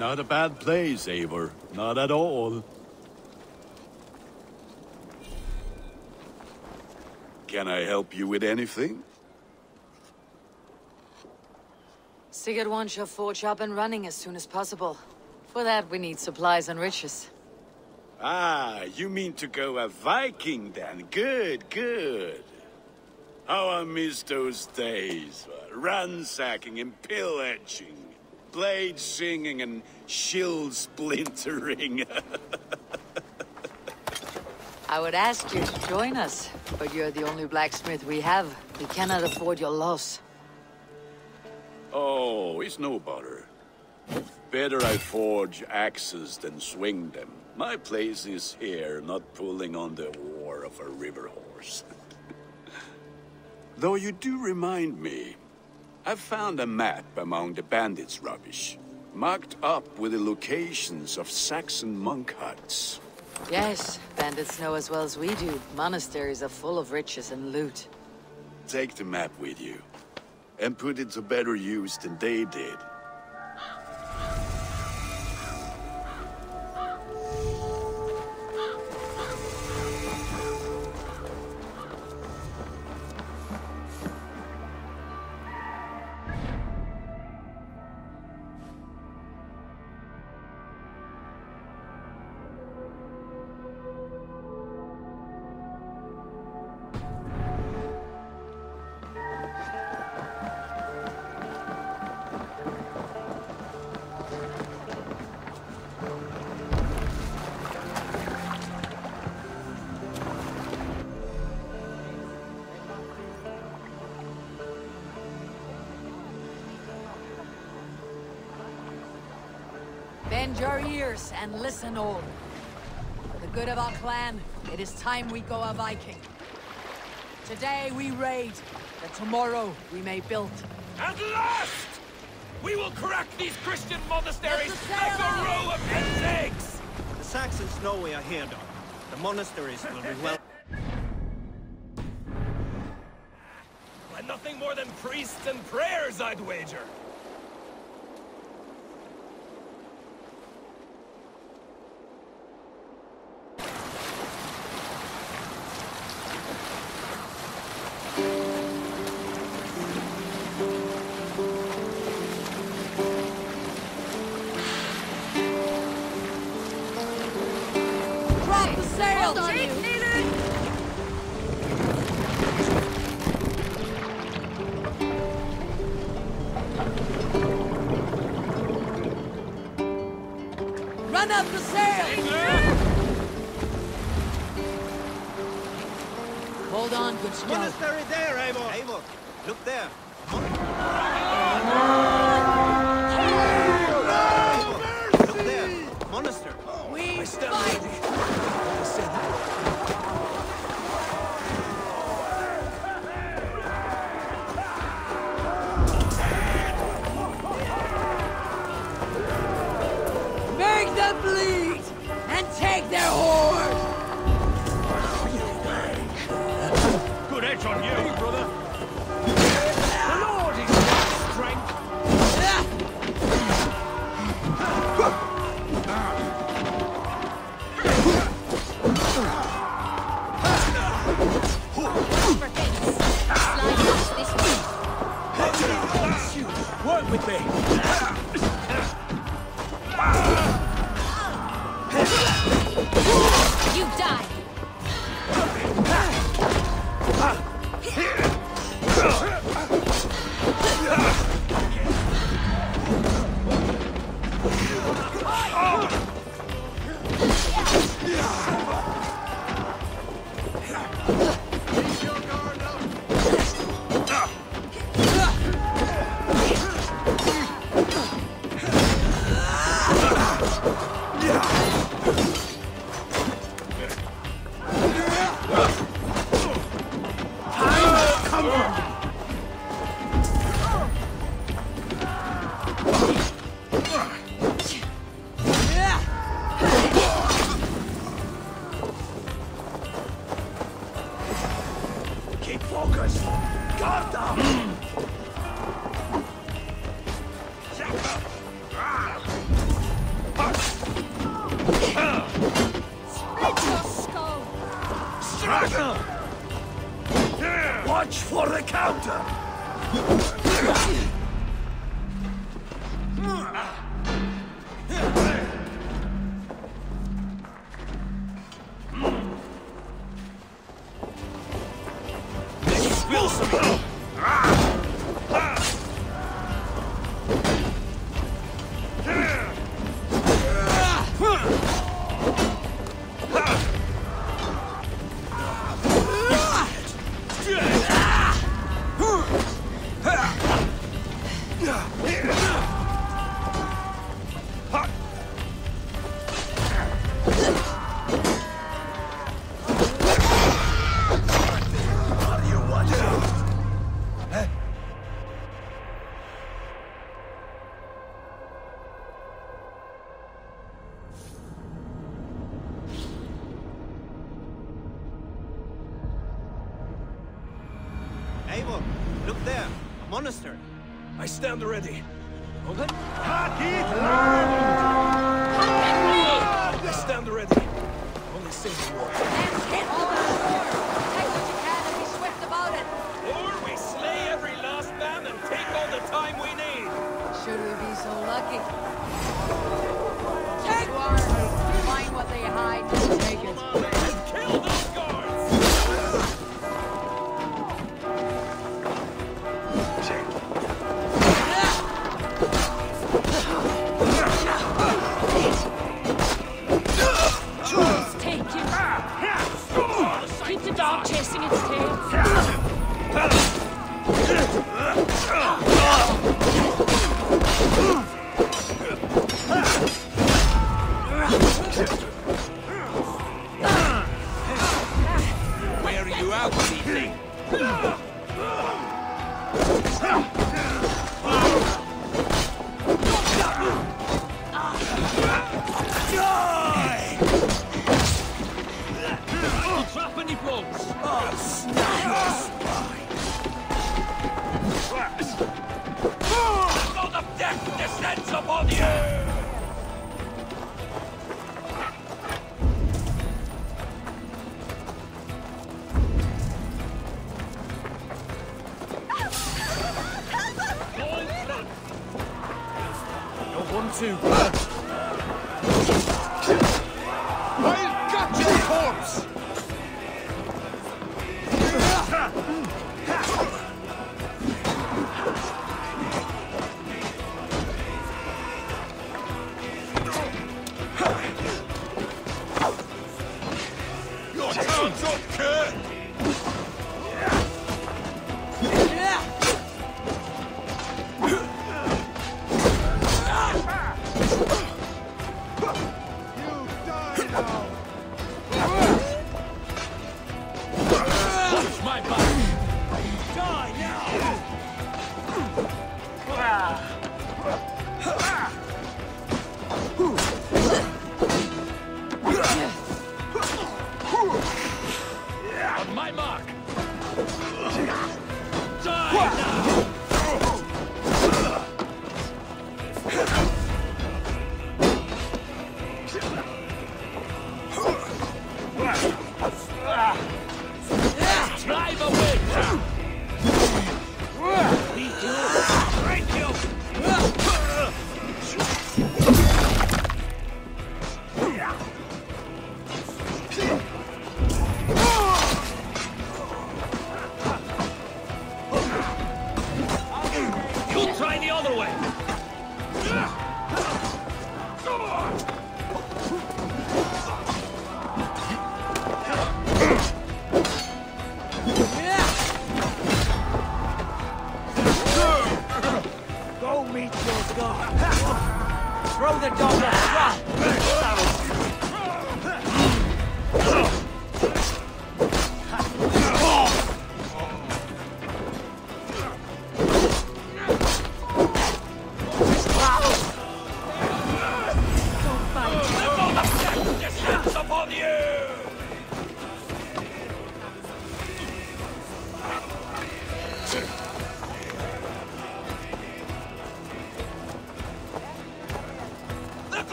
Not a bad place, Eivor. Not at all. Can I help you with anything? Sigurd wants your forge up and running as soon as possible. For that, we need supplies and riches. Ah, you mean to go a Viking then? Good, good. How I miss those days. Ransacking and pillaging. Blade singing and shield splintering. I would ask you to join us, but you're the only blacksmith we have. We cannot afford your loss. oh, it's no bother. Better I forge axes than swing them. My place is here, not pulling on the oar of a river horse. Though you do remind me, I found a map among the bandits' rubbish, marked up with the locations of Saxon monk huts. Yes, bandits know as well as we do. Monasteries are full of riches and loot. Take the map with you, and put it to better use than they did. Ears and listen all. For the good of our clan, it is time we go a Viking. Today we raid, that tomorrow we may build. At last! We will crack these Christian monasteries Let like a row of hen's eggs! The Saxons know we are here, though. The monasteries will be well... And nothing more than priests and prayers, I'd wager. Hold on, good scout. Monastery there, Eivor! Eivor, look there! Mon- look there! Monastery! We fight! Make them bleed! And take their horse! With me. Watch for the counter! Monastery. I stand ready. Open. I stand ready. Only say the word. And hit all the door! Take what you can and be swift about it! Or we slay every last man and take all the time we need. Should we be so lucky? Take one! Find what they hide and take it. And kill Where are you out this evening? Trap any folks! I'll snap your spine! God of death descends upon you! No one too bad. I'll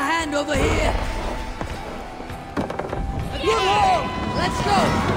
hand over here! Good! Let's go!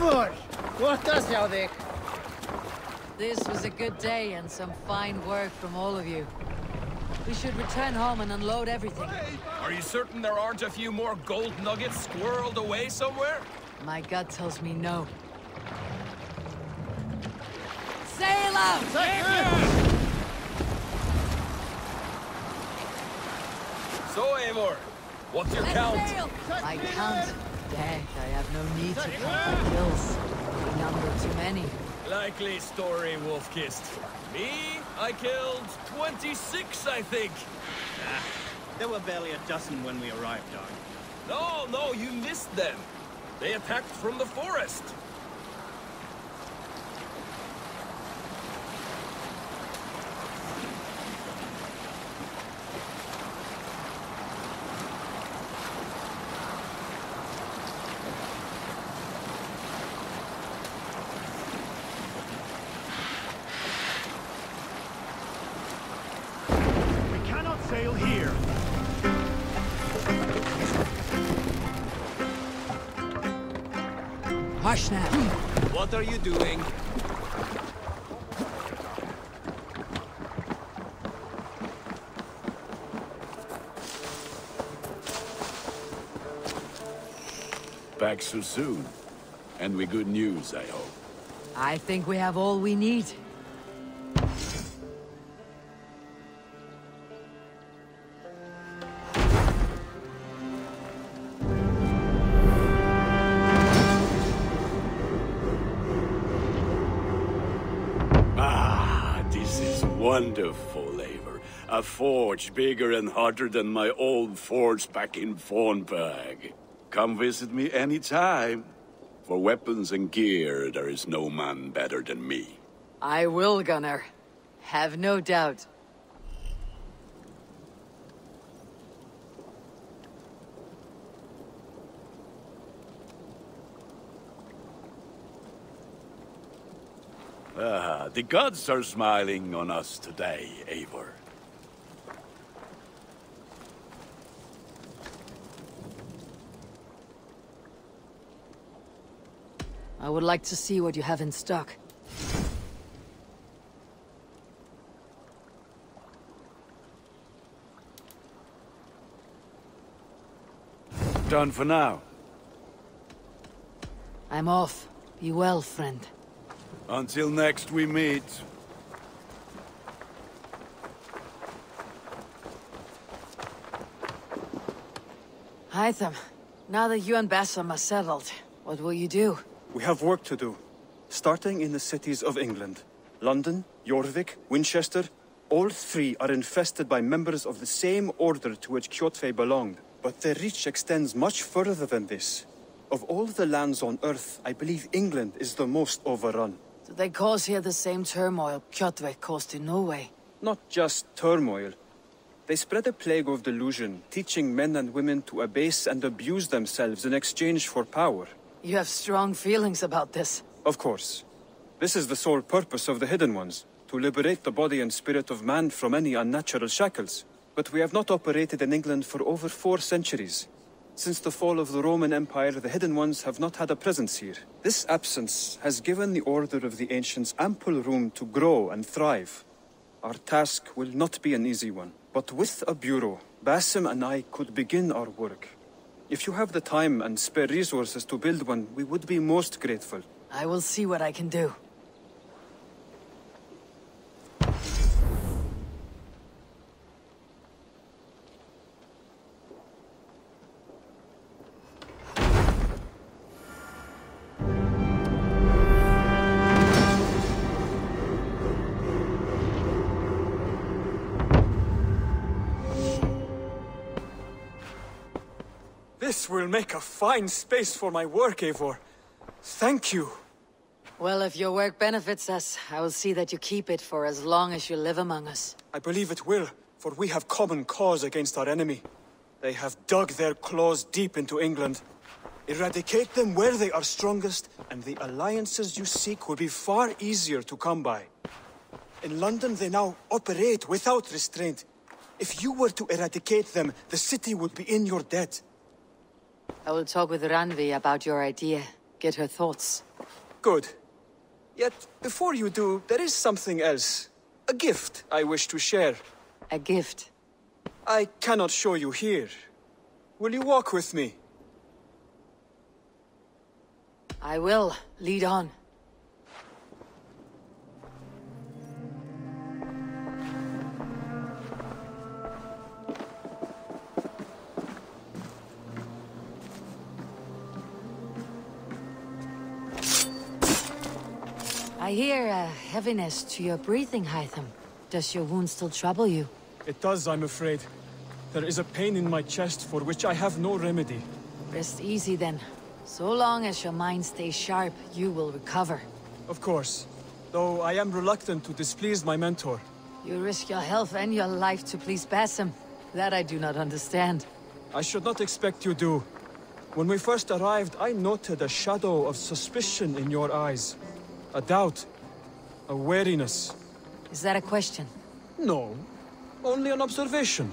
Eivor! What does thou think? This was a good day and some fine work from all of you. We should return home and unload everything. Are you certain there aren't a few more gold nuggets squirreled away somewhere? My gut tells me no. Sail out! So, Eivor, what's your Let's count? sail! My count? Deck, I have no need to count the kills. We number too many. Likely story, Wolf-Kissed. Me, I killed 26, I think. Ah, there were barely a dozen when we arrived, Dark. No, no, you missed them. They attacked from the forest. Doing? Back so soon. And with good news, I hope. I think we have all we need. Wonderful, Eivor. A forge bigger and hotter than my old forge back in Fornburg. Come visit me anytime. For weapons and gear, there is no man better than me. I will, Gunnar. Have no doubt. Ah, the gods are smiling on us today, Eivor. I would like to see what you have in stock. Done for now. I'm off. Be well, friend. Until next we meet. Hytham, now that you and Basim are settled, what will you do? We have work to do. Starting in the cities of England. London, Jorvik, Winchester, all three are infested by members of the same order to which Kjotve belonged. But their reach extends much further than this. Of all the lands on Earth, I believe England is the most overrun. Do they cause here the same turmoil Kjotve caused in Norway? Not just turmoil. They spread a plague of delusion, teaching men and women to abase and abuse themselves in exchange for power. You have strong feelings about this. Of course. This is the sole purpose of the Hidden Ones, to liberate the body and spirit of man from any unnatural shackles. But we have not operated in England for over four centuries. Since the fall of the Roman Empire, the Hidden Ones have not had a presence here. This absence has given the Order of the Ancients ample room to grow and thrive. Our task will not be an easy one, but with a bureau, Basim and I could begin our work. If you have the time and spare resources to build one, we would be most grateful. I will see what I can do. Will make a fine space for my work, Eivor. Thank you. Well, if your work benefits us, I will see that you keep it for as long as you live among us. I believe it will, for we have common cause against our enemy. They have dug their claws deep into England. Eradicate them where they are strongest, and the alliances you seek will be far easier to come by. In London, they now operate without restraint. If you were to eradicate them, the city would be in your debt. I will talk with Randvi about your idea. Get her thoughts. Good. Yet, before you do, there is something else. A gift I wish to share. A gift. I cannot show you here. Will you walk with me? I will. Lead on. I hear a heaviness to your breathing, Hytham. Does your wound still trouble you? It does, I'm afraid. There is a pain in my chest for which I have no remedy. Rest easy then. So long as your mind stays sharp, you will recover. Of course. Though I am reluctant to displease my mentor. You risk your health and your life to please Basim. That I do not understand. I should not expect you do. When we first arrived, I noted a shadow of suspicion in your eyes. A doubt. A wariness. Is that a question? No. Only an observation.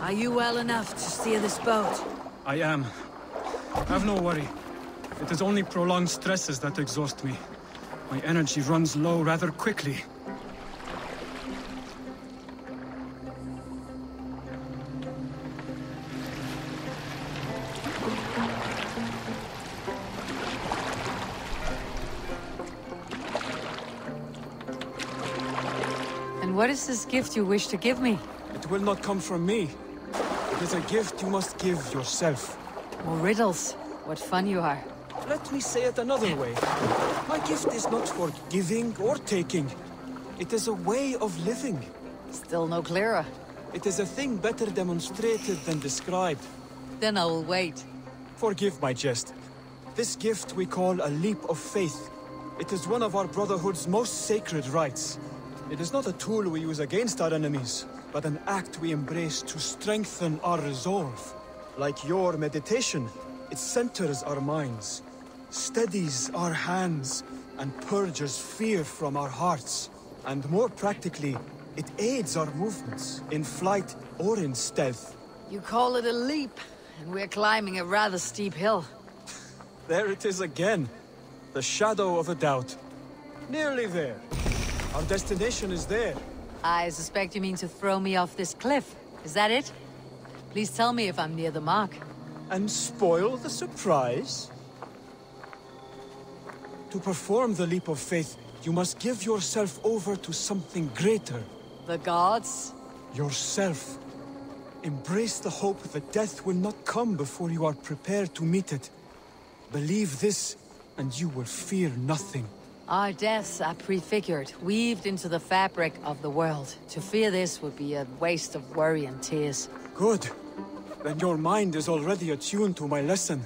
Are you well enough to steer this boat? I am. Have no worry. It is only prolonged stresses that exhaust me. My energy runs low rather quickly. What is this gift you wish to give me? It will not come from me. It is a gift you must give yourself. More riddles? What fun you are. Let me say it another way. My gift is not for giving or taking. It is a way of living. Still no clearer. It is a thing better demonstrated than described. Then I will wait. Forgive my jest. This gift we call a leap of faith. It is one of our Brotherhood's most sacred rites. It is not a tool we use against our enemies, but an act we embrace to strengthen our resolve. Like your meditation, it centers our minds, steadies our hands, and purges fear from our hearts. And more practically, it aids our movements, in flight or in stealth. You call it a leap, and we're climbing a rather steep hill. There it is again. The shadow of a doubt. Nearly there. Our destination is there. I suspect you mean to throw me off this cliff. Is that it? Please tell me if I'm near the mark. And spoil the surprise? To perform the leap of faith, you must give yourself over to something greater. The gods? Yourself. Embrace the hope that death will not come before you are prepared to meet it. Believe this, and you will fear nothing. Our deaths are prefigured, weaved into the fabric of the world. To fear this would be a waste of worry and tears. Good. Then your mind is already attuned to my lesson.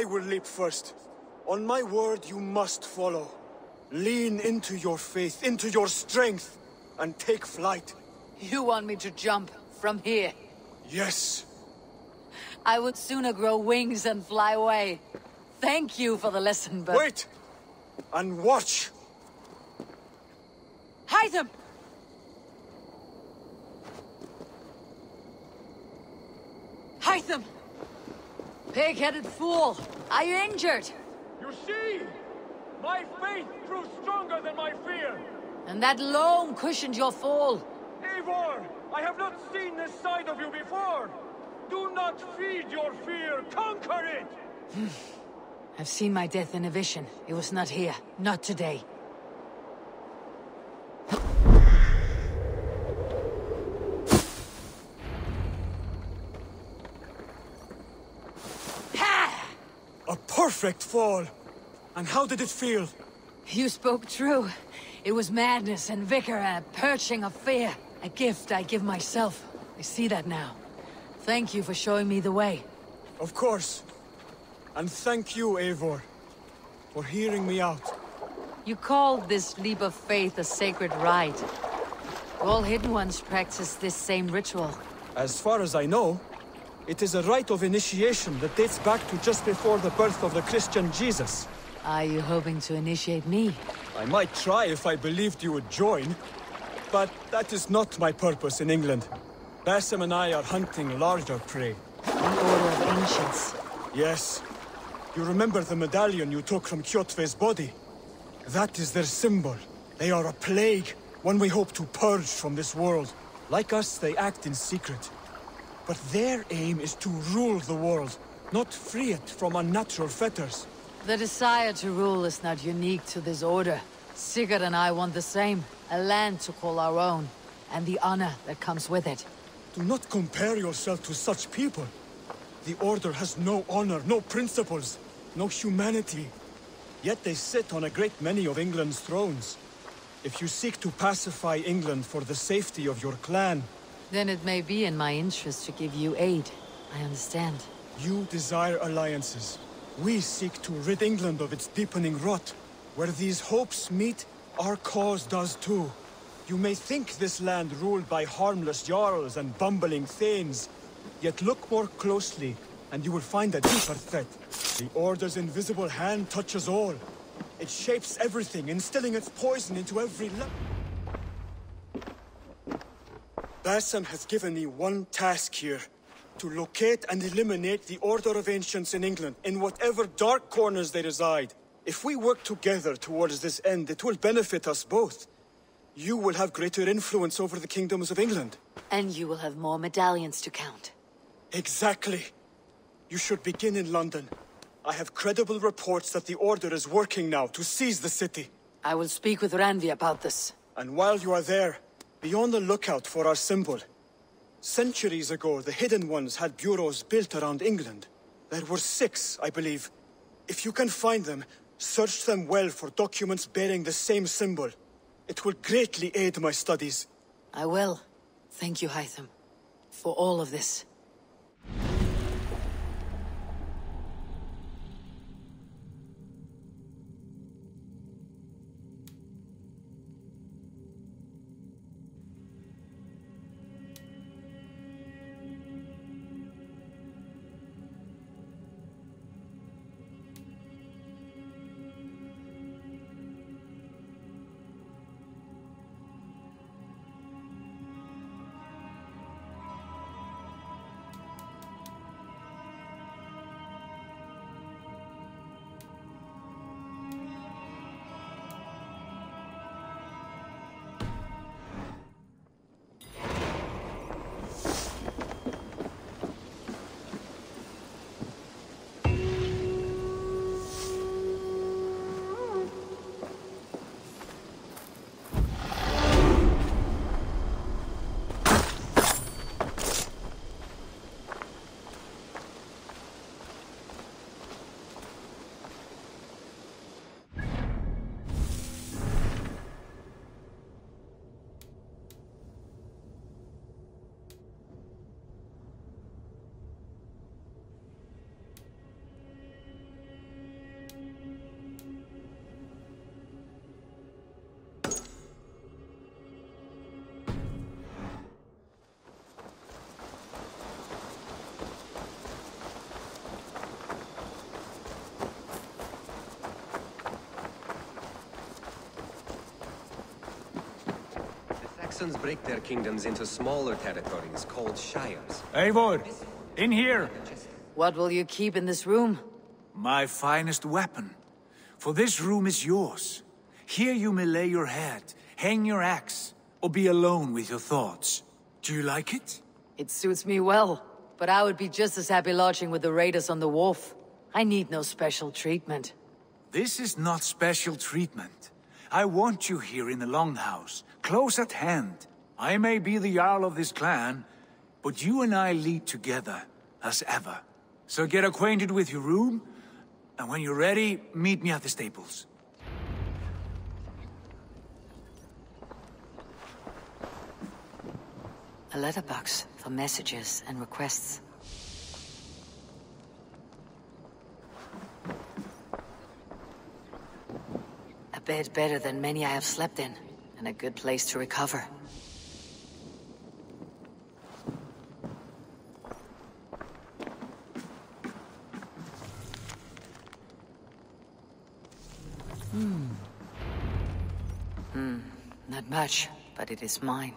I will leap first. On my word, you must follow. Lean into your faith, into your strength, and take flight. You want me to jump from here? Yes. I would sooner grow wings and fly away. Thank you for the lesson, but... Wait! And watch! Hytham! Hytham! Pig-headed fool! Are you injured? You see? My faith grew stronger than my fear. And that loam cushioned your fall. Eivor, I have not seen this side of you before. Do not feed your fear, conquer it! Hmm. I've seen my death in a vision. It was not here. Not today. Perfect fall! And how did it feel? You spoke true. It was madness and and a purging of fear. A gift I give myself. I see that now. Thank you for showing me the way. Of course. And thank you, Eivor, for hearing me out. You called this leap of faith a sacred rite. All Hidden Ones practice this same ritual. As far as I know, it is a rite of initiation that dates back to just before the birth of the Christian Jesus. Are you hoping to initiate me? I might try if I believed you would join, but that is not my purpose in England. Basim and I are hunting larger prey. The Order of Ancients. Yes. You remember the medallion you took from Kjotve's body? That is their symbol. They are a plague, one we hope to purge from this world. Like us, they act in secret. But their aim is to rule the world, not free it from unnatural fetters. The desire to rule is not unique to this order. Sigurd and I want the same. A land to call our own. And the honor that comes with it. Do not compare yourself to such people. The Order has no honor, no principles, no humanity. Yet they sit on a great many of England's thrones. If you seek to pacify England for the safety of your clan, Then it may be in my interest to give you aid. I understand. you desire alliances. We seek to rid England of its deepening rot. Where these hopes meet, our cause does too. You may think this land ruled by harmless jarls and bumbling thanes. Yet look more closely, and you will find a deeper threat. The Order's invisible hand touches all. It shapes everything, instilling its poison into every Basim has given me one task here. to locate and eliminate the Order of Ancients in England, in whatever dark corners they reside. If we work together towards this end, it will benefit us both. You will have greater influence over the kingdoms of England. And you will have more medallions to count. Exactly. You should begin in London. I have credible reports that the Order is working now to seize the city. I will speak with Randvi about this. And while you are there, be on the lookout for our symbol. Centuries ago, the Hidden Ones had bureaus built around England. There were six, I believe. If you can find them, search them well for documents bearing the same symbol. It will greatly aid my studies. I will. Thank you, Hytham, for all of this. Saxons break their kingdoms into smaller territories called shires. Eivor, in here! What will you keep in this room? My finest weapon. For this room is yours. Here you may lay your head, hang your axe, or be alone with your thoughts. Do you like it? It suits me well, but I would be just as happy lodging with the raiders on the wharf. I need no special treatment. This is not special treatment. I want you here in the Longhouse, close at hand. I may be the Jarl of this clan, but you and I lead together, as ever. So get acquainted with your room, and when you're ready, meet me at the stables. A letterbox for messages and requests. Bed better than many I have slept in, and a good place to recover. Hmm. Hmm. Not much, but it is mine.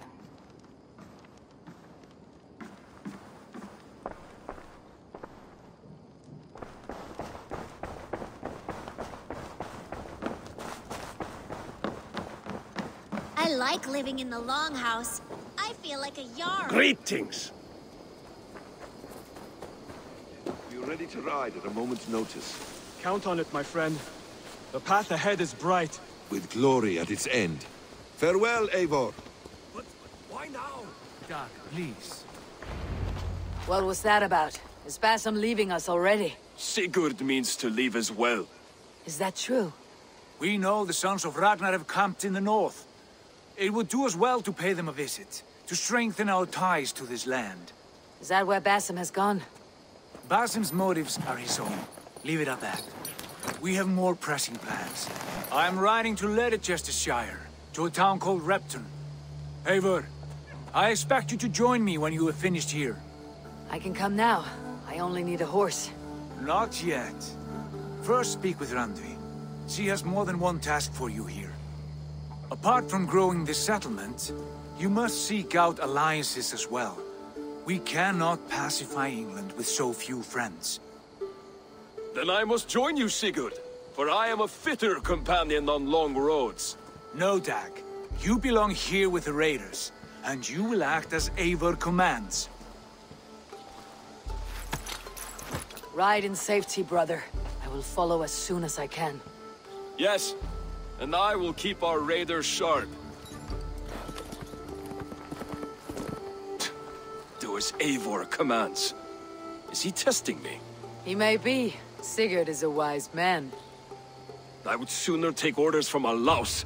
I like living in the Longhouse. I feel like a Jarl. Greetings! You're ready to ride at a moment's notice. Count on it, my friend. The path ahead is bright. With glory at its end. Farewell, Eivor. But why now? Doc, please. What was that about? Is Basim leaving us already? Sigurd means to leave as well. Is that true? We know the sons of Ragnar have camped in the north. It would do us well to pay them a visit, to strengthen our ties to this land. Is that where Basim has gone? Basim's motives are his own. Leave it at that. We have more pressing plans. I am riding to Leicestershire, to a town called Repton. Eivor, I expect you to join me when you have finished here. I can come now. I only need a horse. Not yet. First speak with Randvi. She has more than one task for you here. Apart from growing this settlement, you must seek out alliances as well. We cannot pacify England with so few friends. Then I must join you, Sigurd, for I am a fitter companion on long roads. No, Dag. You belong here with the raiders, and you will act as Eivor commands. Ride in safety, brother. I will follow as soon as I can. Yes, and I will keep our raiders sharp. Do as Eivor commands. Is he testing me? He may be. Sigurd is a wise man. I would sooner take orders from a louse